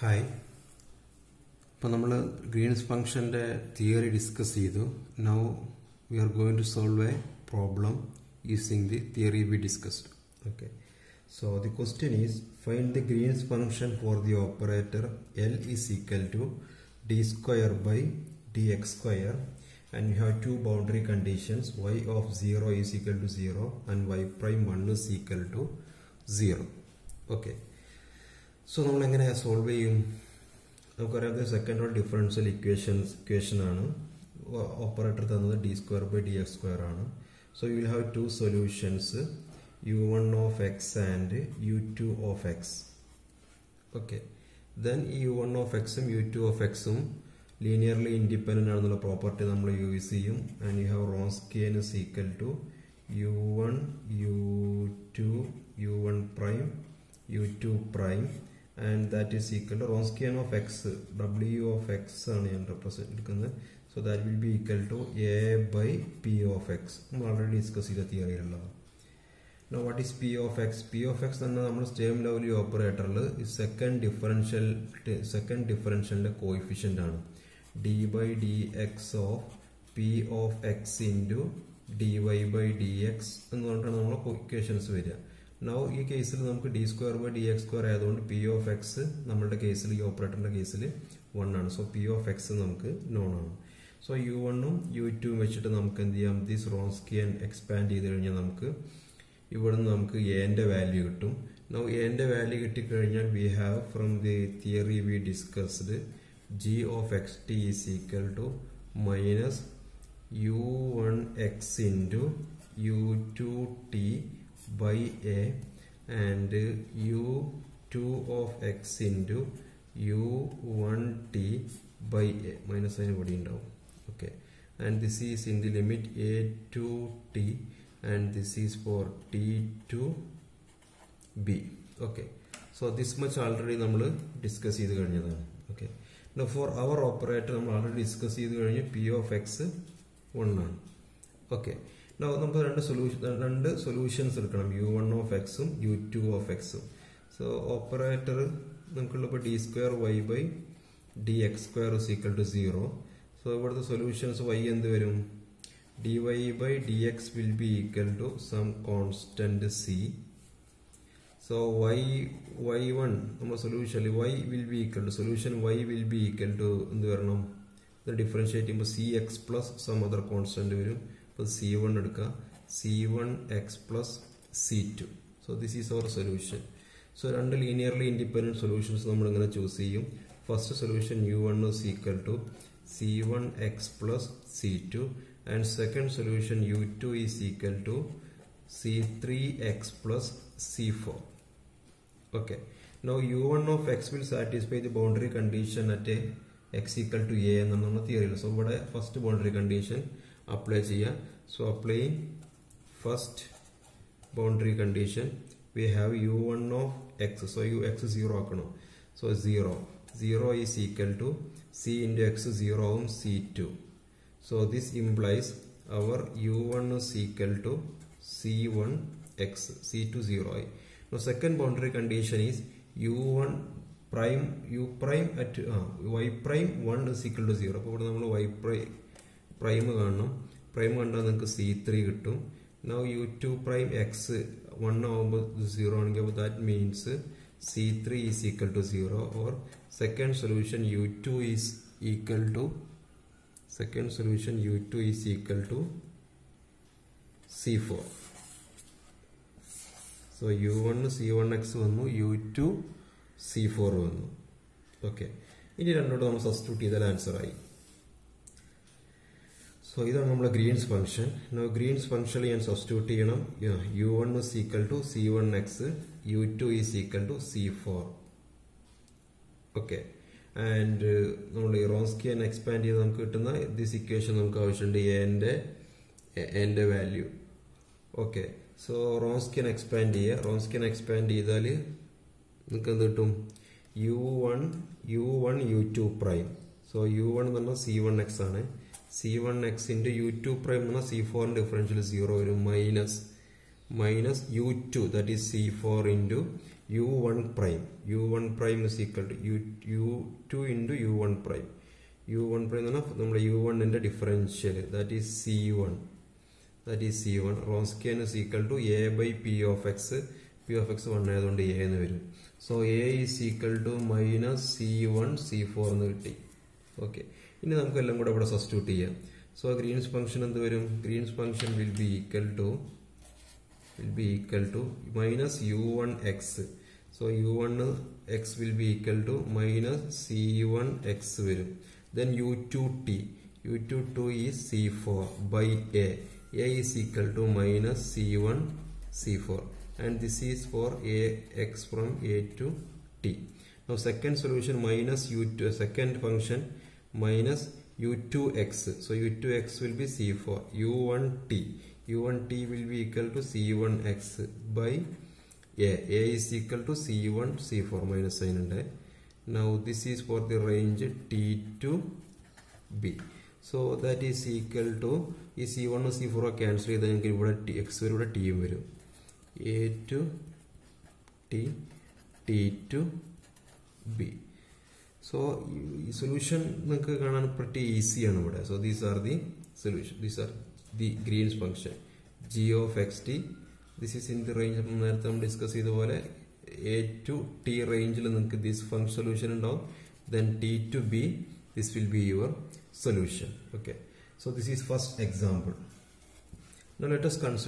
Hi. ഇപ്പോൾ നമ്മൾ Green's ഫംഗ്ഷന്റെ തിയറി ഡിസ്കസ് ചെയ്തു. Now we are going to solve a problem using the theory we discussed okay so the question is find the Green's function for the operator L is equal to D square by D X square and you have two boundary conditions y of 0 is equal to 0 and y prime 1 is equal to 0 okay. So നമ്മൾ എങ്ങനെ solve ചെയ്യും? നമുക്കറിയാം second order differential equations equation ആണ്. Operator തന്നത് D square by D X square ആണ്. So you will have two solutions U one of X and U two of X okay then ഈ U one of എക്സും U two of എക്സും linearly independent ആണെന്നുള്ള property നമ്മൾ use ചെയ്യും. And you have Wronskian is equal to U one U two U one prime U two prime and that is equal to Wronskian of X W of X ആണ് ഞാൻ represent എടുക്കുന്നത്. So that will be equal to A by P of X നമ്മൾ already discuss ചെയ്ത തിയറിയിലുള്ളതാണ് Now what is P of x? P of x തന്നെ നമ്മൾ സ്റ്റേം ലെവലി ഓപ്പറേറ്ററിൽ second differential second ഡിഫറൻഷ്യലിന്റെ കോയിഫിഷ്യന്റ് ആണ് D by D X of P of X into D Y by D X എന്ന് പറഞ്ഞിട്ടാണ് നമ്മളെ ഇക്വേഷൻസ് വരിക. നൗ ഈ കേസിൽ നമുക്ക് D square by D X square ആയതുകൊണ്ട് പി ഓഫ് എക്സ് നമ്മളുടെ കേസിൽ ഈ ഓപ്പറേറ്ററിന്റെ കേസിൽ വൺ ആണ്. സോ പി ഓഫ് എക്സ് നമുക്ക് നോൺ ആണ്. സോ യു വണ്ണും യു ടുവും വെച്ചിട്ട് നമുക്ക് എന്ത് ചെയ്യാം? ദിസ് റോൺസ്കിയൻ എക്സ്പാൻഡ് ചെയ്ത് കഴിഞ്ഞാൽ നമുക്ക് ഇവിടെ നിന്ന് നമുക്ക് എന്റെ വാല്യൂ കിട്ടും. നൗ എന്റെ വാല്യൂ കിട്ടിക്കഴിഞ്ഞാൽ we have from the theory we discussed G of X T is equal to minus U one X into U two T U two of X into U one T by A minus അതിന് ഇവിടെ ഉണ്ടാവും. Okay and this is in the limit A to T and this is for t to b. Okay. So this much already നമ്മൾ discuss ചെയ്ത് കഴിഞ്ഞതാണ്. Okay for our operator നമ്മൾ already discuss ചെയ്ത് കഴിഞ്ഞ് P of X one ആണ്. Okay നമുക്ക് രണ്ട് solution രണ്ട് സൊല്യൂഷൻസ് എടുക്കണം. യു വൺ ഓഫ് എക്സും യു ടു ഓഫ് എക്സും so operator നമുക്കുള്ളപ്പോൾ D square Y by D X square is equal to zero so ഇവിടുത്തെ സൊല്യൂഷൻസ് വൈ എന്ത് വരും? D Y by D X will be equal to some some constant c. So y y1 നമ്മൾ solution Y will be equal to solution Y will be equal to എന്ത് വരണം? ഇത് differentiate ചെയ്യുമ്പോൾ C X plus some other constant വരും. അപ്പോൾ C one എടുക്കുക. C one X plus C two so this is our solution so രണ്ട് linearly independent solutions നമ്മൾ ഇങ്ങനെ ചൂസ് ചെയ്യും. First solution U one is equal to C one X plus C two and second solution U two solution u2 is equal to c3x plus c4 okay. Now u1 of x will satisfy the boundary condition at condition x x equal a എന്നാണ് നമ്മുടെ തിയറിയിൽ so ഇവിടെ first boundary condition apply ചെയ്യാം so apply first boundary condition we have u one of x so u x zero ആക്കണം so zero zero is equal to c into x zero ആവും c two So this implies our u1 is equal to c1x, c2 0 i. Now second boundary condition is u1 prime u prime at uh, y prime 1 is equal to 0. അപ്പോൾ ഇവിടെ നമ്മൾ y prime കാണണം prime കണ്ടാൽ നിങ്ങൾക്ക് C three കിട്ടും. Now u two prime x one ആവുമ്പോൾ zero ആണെങ്കിൽ അപ്പോൾ that means c three is equal to zero or second solution u two is equal to second solution u2 is equal to c4 so u1 c1x വന്നു u2 c4 വന്നു. Okay ഇനി രണ്ടോട് നമ്മൾ substitute ചെയ്താൽ answer ആയി. So ഇതാണ് നമ്മുടെ Green's function Green's ഫംഗ്ഷനിൽ ഞാൻ സബ്സ്റ്റിറ്റ്യൂട്ട് ചെയ്യണം. U one is equal to c one x u two is equal to c four okay and നമ്മൾ ഈ റോൺസ്കിയൻ എക്സ്പാൻഡ് ചെയ്ത് നമുക്ക് കിട്ടുന്ന ദിസ് ഇക്വേഷൻ നമുക്ക് ആവശ്യമുണ്ട് എന്റെ എന്റെ value okay so Wronskian expand ചെയ്യുക. റോൺസ്കിയൻ എക്സ്പാൻഡ് ചെയ്താൽ നിങ്ങൾക്ക് എന്ത് കിട്ടും? U one u one u two prime so u one എന്ന് പറഞ്ഞാൽ സി വൺ എക്സ് ആണ്. C one x into u two prime എന്ന് സി ഫോറിന്റെ ഡിഫറൻഷ്യൽ സീറോ വരും. Minus minus u two that is c four into u one prime u one prime is equal to u u two into u one prime u one prime എന്ന് പറഞ്ഞാൽ നമ്മുടെ u വണ്ണിന്റെ differential that is c one that is c one Wronskian is equal to a by p of x p of x one ആയതുകൊണ്ട് A എന്ന് വരും. So a is equal to minus c one c four എന്ന് കിട്ടി. Okay ഇനി നമുക്ക് എല്ലാം കൂടെ ഇവിടെ സബ്സ്റ്റിറ്റ്യൂട്ട് ചെയ്യാം സോ ഗ്രീൻസ് ഫംഗ്ഷൻ എന്ത് വരും Green's function will be equal to will be equal to minus u1 x so u1 x will be equal to minus c1 x വരും then u2t u22 is c4 by a a is equal to minus c1 c4 and this is for a x from a to t now second solution minus u2 second function minus u2x so u2x will be c4 u1t u1t will be equal to c1x by a a is equal to c1 c4 minus sign and a. now this is for the range t to b so that is equal to ഈ c വണ്ണും c ഫോറും cancel ചെയ്താൽ ഞങ്ങൾക്ക് ഇവിടെ t x വരും ഇവിടെ ടിയും വരും a to t t to b so ഈ സൊല്യൂഷൻ നിങ്ങൾക്ക് കാണാൻ പ്രട്ടി ഈസിയാണ് ഇവിടെ. So these are the solution these are the Green's function g of x t this is in the range നേരത്തെ നമ്മൾ ഡിസ്കസ് ചെയ്ത പോലെ എ ടു ടി റേഞ്ചിൽ നിങ്ങൾക്ക് ദിസ് ഫംഗ്ഷൻ സൊല്യൂഷൻ ഉണ്ടാവും. Then t to b this will be your solution okay so this is first example let us consider